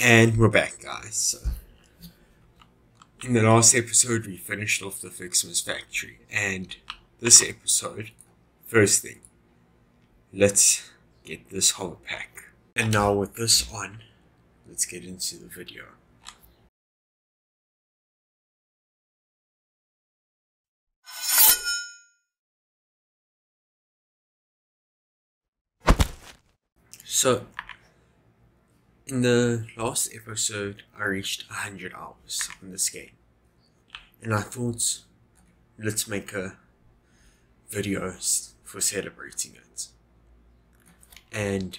And we're back, guys. So, in the last episode, we finished off the FICSMAS factory, and this episode, first thing, let's get this hover pack. And now, with this on, let's get into the video. So, in the last episode, I reached 100 hours on this game. And I thought, let's make a video for celebrating it. And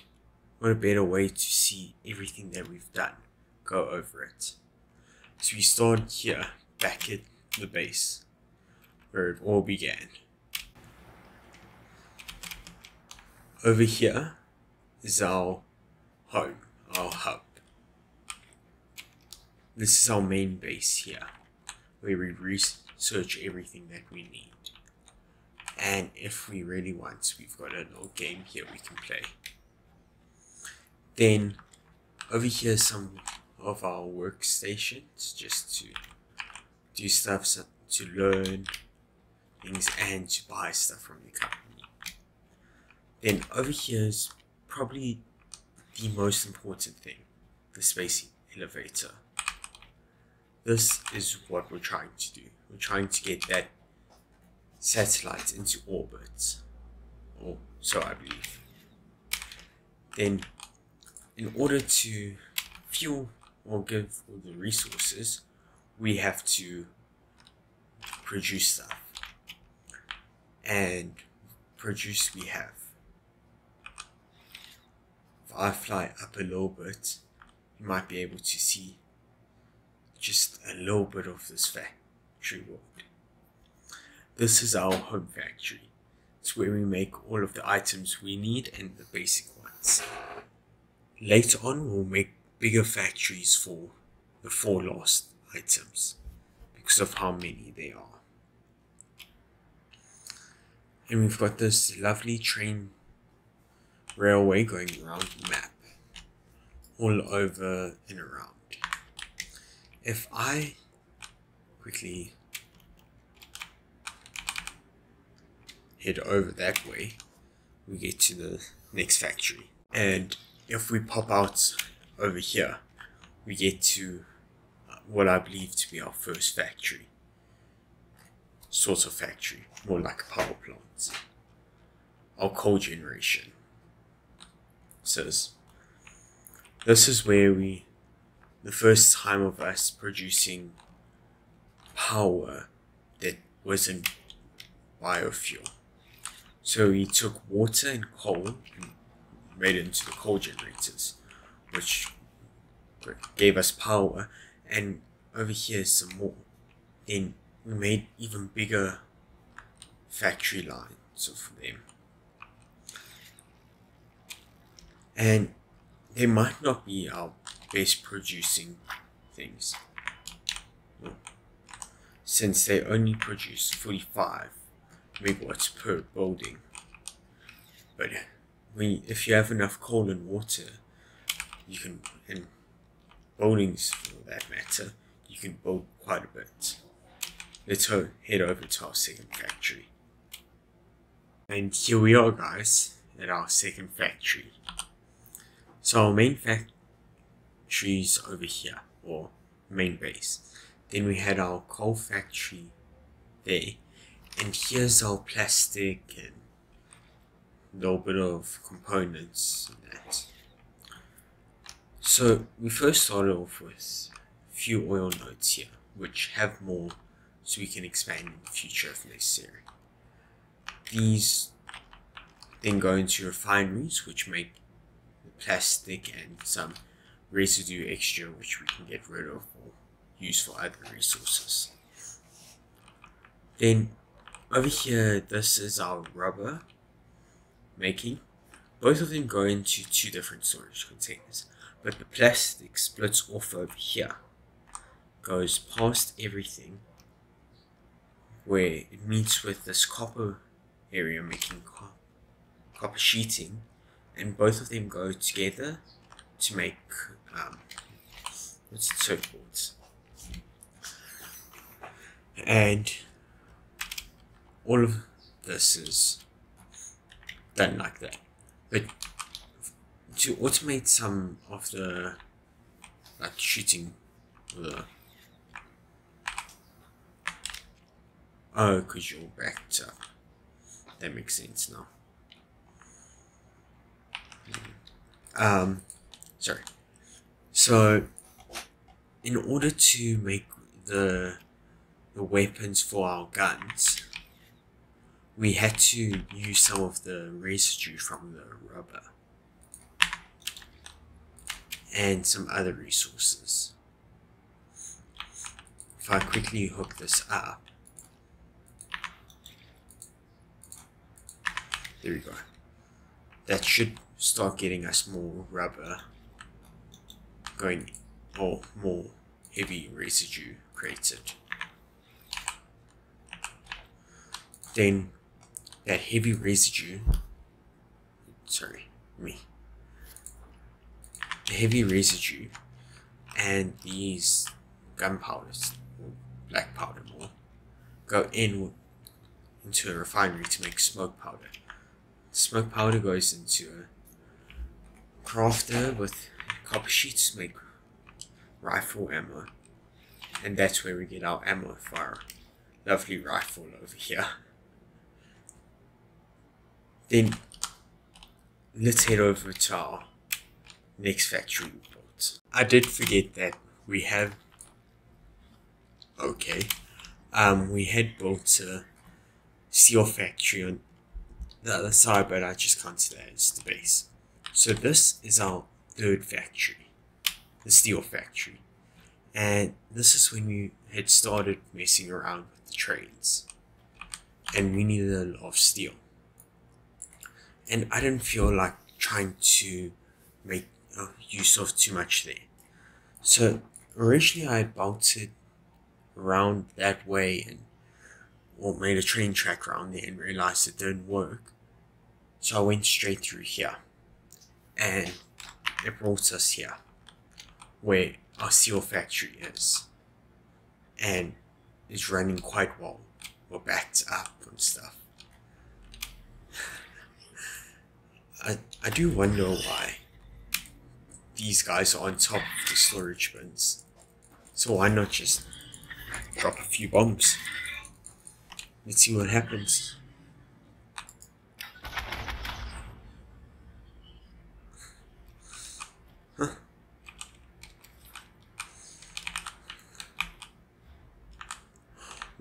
what a better way to see everything that we've done, go over it. So we start here, back at the base, where it all began. Over here is our home, our hub. This is our main base here, where we research everything that we need. And if we really want, we've got a little game here we can play. Then over here some of our workstations just to do stuff so, to learn things and to buy stuff from the company. Then over here is probably the most important thing, the space elevator. This is what we're trying to do. We're trying to get that satellite into orbit, or so I believe. Then, in order to fuel or give all the resources, we have to produce stuff. And produce we have I fly up a little bit, you might be able to see just a little bit of this factory world. This is our home factory. It's where we make all of the items we need and the basic ones. Later on, we'll make bigger factories for the four lost items because of how many there are. And we've got this lovely train railway going around map all over and around. If I quickly head over that way, we get to the next factory. And if we pop out over here, we get to uh, what I believe to be our first factory. Sort of factory, more like a power plant. Our coal generation says, This is where we, the first time of us producing power that wasn't biofuel. So we took water and coal and made it into the coal generators, which gave us power. And over here is some more. Then we made even bigger factory lines of them. And they might not be our best producing things. Since they only produce 45 megawatts per building. But when, if you have enough coal and water you can and buildings for that matter you can build quite a bit. Let's head over to our second factory. And here we are guys at our second factory so our main factory is over here, or main base. Then we had our coal factory there. And here's our plastic and a little bit of components and that. So we first started off with a few oil nodes here, which have more so we can expand in the future if necessary. These then go into refineries, which make plastic and some residue extra which we can get rid of or use for other resources. Then over here, this is our rubber making. Both of them go into two different storage containers, but the plastic splits off over here, goes past everything where it meets with this copper area making copper sheeting and both of them go together to make um, it's circuit boards. And all of this is done like that. But to automate some of the like shooting the oh because you're backed up that makes sense now um sorry so in order to make the the weapons for our guns we had to use some of the residue from the rubber and some other resources. If I quickly hook this up, there we go. That should start getting us more rubber going, or more heavy residue created. Then that heavy residue, sorry, me, the heavy residue and these gunpowders, black powder more, go in into a refinery to make smoke powder. Smoke powder goes into a crafter with copper sheets make rifle ammo. And that's where we get our ammo for our lovely rifle over here. Then let's head over to our next factory reports. I did forget that we have okay. Um we had built a steel factory on the other side, but I just can't see that as the base. So this is our third factory, the steel factory. And this is when we had started messing around with the trains. And we needed a lot of steel. And I didn't feel like trying to make uh, use of too much there. So originally I bolted around that way and or made a train track around there and realized it didn't work. So I went straight through here and it brought us here where our steel factory is and is running quite well. We're backed up and stuff. I, I do wonder why these guys are on top of the storage bins. So why not just drop a few bombs? Let's see what happens.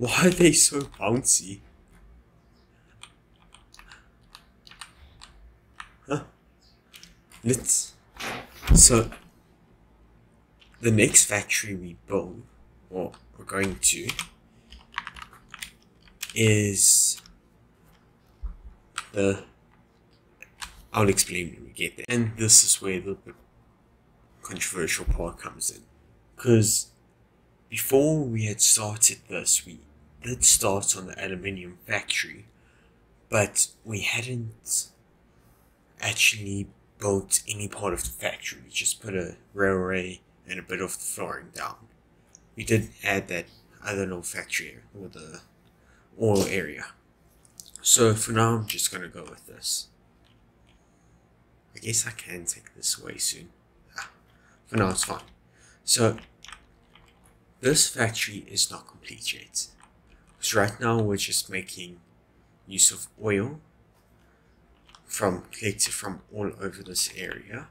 Why are they so bouncy? Let's so, the next factory we build, or we're going to, is the. I'll explain when we get there. And this is where the controversial part comes in. Because before we had started this, we did start on the aluminium factory, but we hadn't actually built any part of the factory. We just put a railway and a bit of the flooring down. We did add that other little factory or the oil area. So for now, I'm just gonna go with this. I guess I can take this away soon. Ah, for now, it's fine. So this factory is not complete yet. Because right now we're just making use of oil from collected from all over this area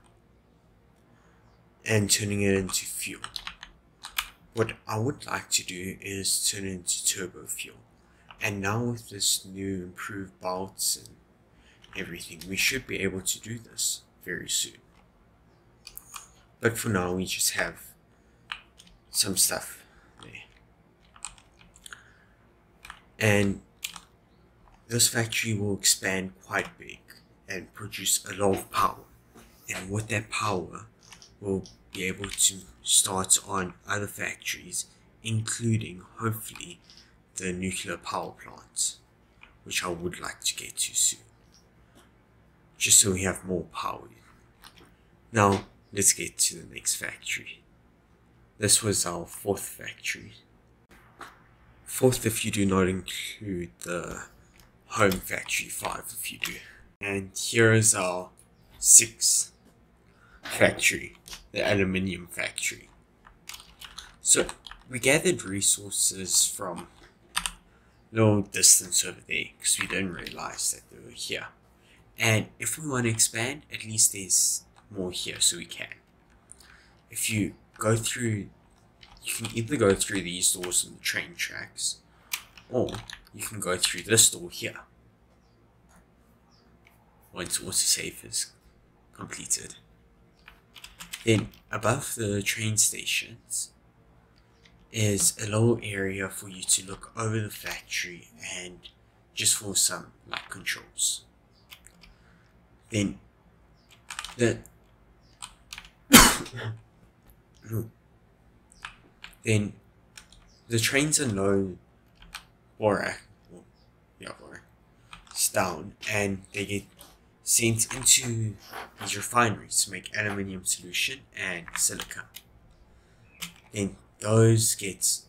and turning it into fuel. What I would like to do is turn it into turbo fuel. And now with this new improved bolts and everything, we should be able to do this very soon. But for now, we just have some stuff there. And this factory will expand quite big and produce a lot of power. And with that power, we'll be able to start on other factories, including hopefully the nuclear power plant, which I would like to get to soon. Just so we have more power. Now, let's get to the next factory. this was our fourth factory. Fourth if you do not include the home factory, five if you do. And here is our sixth factory, the aluminium factory. So we gathered resources from little distance over there because we didn't realize that they were here. And if we want to expand, at least there's more here so we can. If you go through, you can either go through these doors and the train tracks, or you can go through this door here. Once autosave is completed. Then above the train stations is a little area for you to look over the factory and just for some light controls. Then the then the trains are no well, yeah, Borak, it's down, and they get sent into these refineries to make aluminium solution and silica. Then those get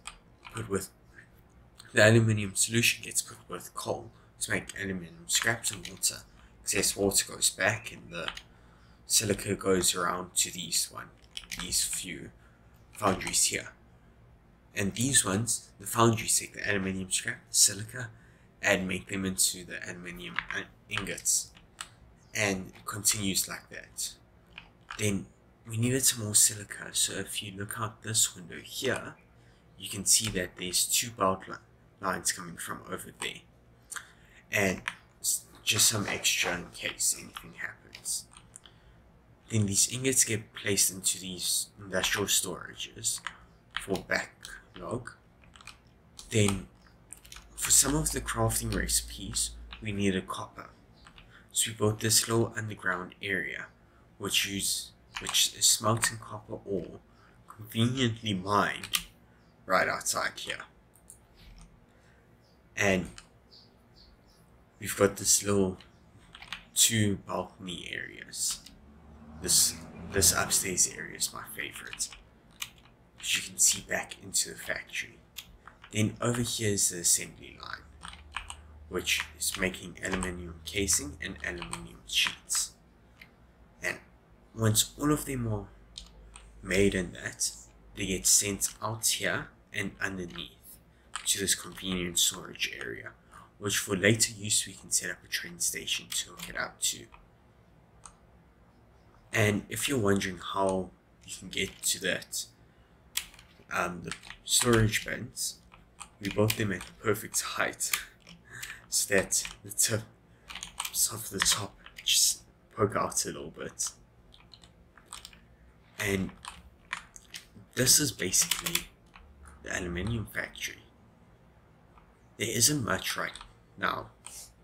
put with the aluminium solution gets put with coal to make aluminium scraps and water. Excess water goes back, and the silica goes around to these one, these few foundries here. And these ones, the foundries take the aluminium scrap, silica, and make them into the aluminium ingots. And continues like that. Then we needed some more silica, so if you look out this window here, you can see that there's two belt lines coming from over there. And just some extra in case anything happens. Then these ingots get placed into these industrial storages for backlog. Then for some of the crafting recipes, we needed copper. So we built this little underground area which use which is smelting copper ore conveniently mined right outside here. And we've got this little two balcony areas. This this upstairs area is my favorite. As you can see back into the factory. Then over here is the assembly line, which is making aluminium casing and aluminium sheets. And once all of them are made in that, they get sent out here and underneath to this convenient storage area, which for later use we can set up a train station to hook it up to. And if you're wondering how you can get to that, um, the storage bins, we built them at the perfect height so that the tips of the top just poke out a little bit. And this is basically the aluminium factory. There isn't much right now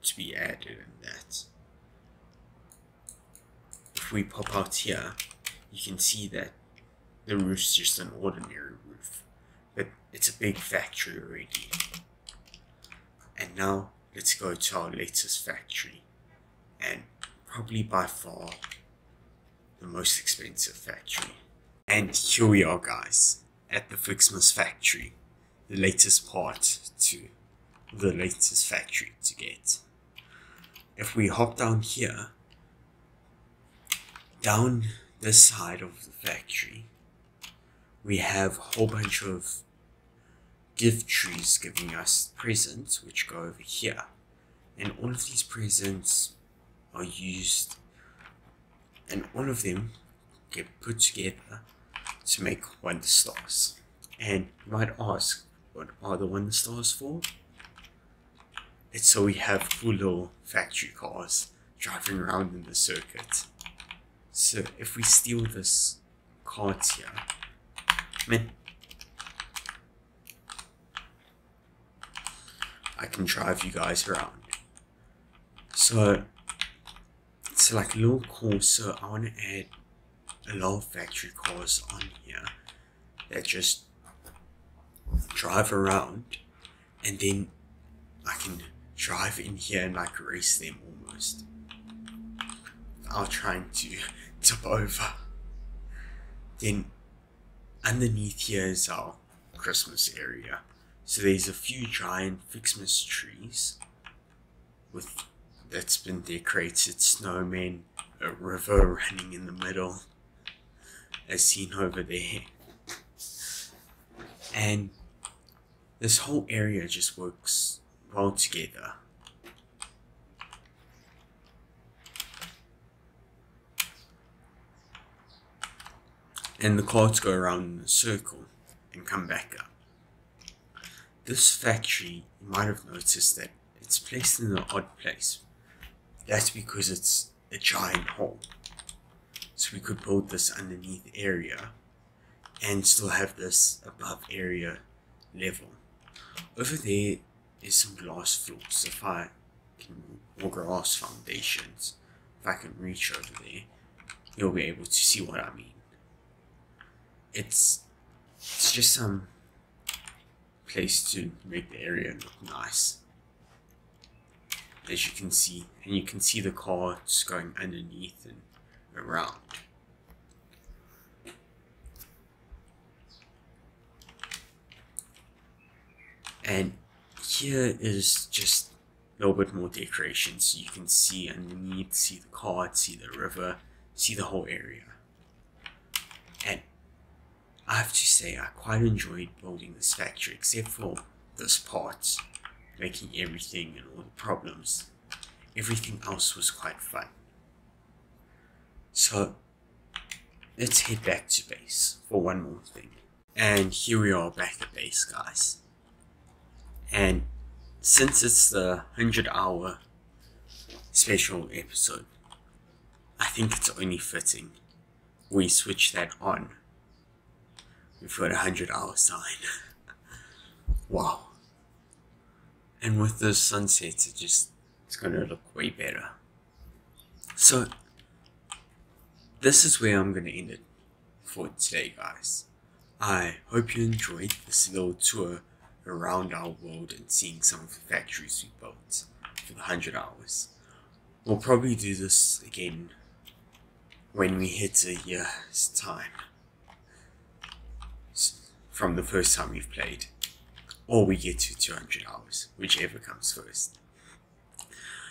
to be added in that. If we pop out here, you can see that the roof's just an ordinary roof, but it's a big factory already. And now let's go to our latest factory, and probably by far the most expensive factory. And here we are guys, at the FICSMAS factory, the latest part to the latest factory to get. If we hop down here, down this side of the factory, we have a whole bunch of gift trees giving us presents, which go over here. And all of these presents are used and all of them get put together to make Wonder Stars. And you might ask, what are the Wonder Stars for? It's so we have cool little factory cars driving around in the circuit. So if we steal this card here, I can drive you guys around. So it's like a little course, so I want to add a lot of factory cars on here that just drive around and then I can drive in here and like race them almost without trying to tip over. Then underneath here is our Christmas area. So there's a few giant Christmas trees with that's been decorated snowmen, a river running in the middle, as seen over there. And this whole area just works well together. And the cards go around in a circle and come back up. This factory, you might have noticed that it's placed in an odd place. That's because it's a giant hole. So we could build this underneath area and still have this above area level. Over there is some glass floors. If I can, or glass foundations, if I can reach over there, you'll be able to see what I mean. It's it's just some place to make the area look nice. As you can see, and you can see the cards going underneath and around. And here is just a little bit more decoration so you can see underneath, see the cards, see the river, see the whole area. I have to say, I quite enjoyed building this factory, except for this part, making everything and all the problems. Everything else was quite fun. So, let's head back to base for one more thing. And here we are back at base, guys. And since it's the 100 hour special episode, I think it's only fitting we switch that on Got a hundred hour sign. wow. And with the sunsets, it just, it's gonna look way better. So, this is where I'm gonna end it for today, guys. I hope you enjoyed this little tour around our world and seeing some of the factories we built for the 100 hours. We'll probably do this again when we hit a year's time from the first time we've played. Or we get to 200 hours, whichever comes first.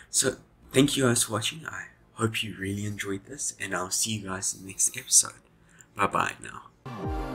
So, thank you guys for watching. I hope you really enjoyed this, and I'll see you guys in the next episode. Bye bye now.